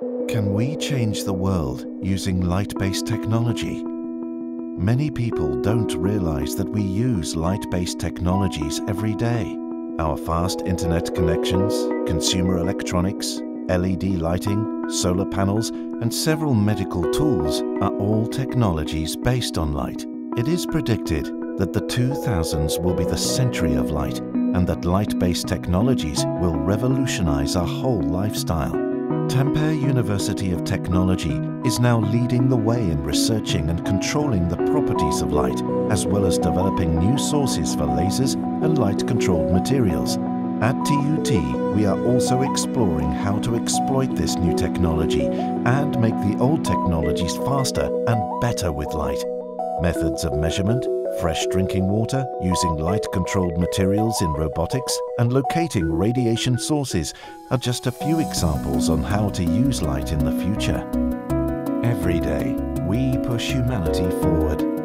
Can we change the world using light-based technology? Many people don't realize that we use light-based technologies every day. Our fast internet connections, consumer electronics, LED lighting, solar panels and several medical tools are all technologies based on light. It is predicted that the 2000s will be the century of light and that light-based technologies will revolutionize our whole lifestyle. Tampere University of Technology is now leading the way in researching and controlling the properties of light, as well as developing new sources for lasers and light-controlled materials. At TUT, we are also exploring how to exploit this new technology and make the old technologies faster and better with light. Methods of measurement, fresh drinking water using light-controlled materials in robotics, and locating radiation sources are just a few examples on how to use light in the future. Every day, we push humanity forward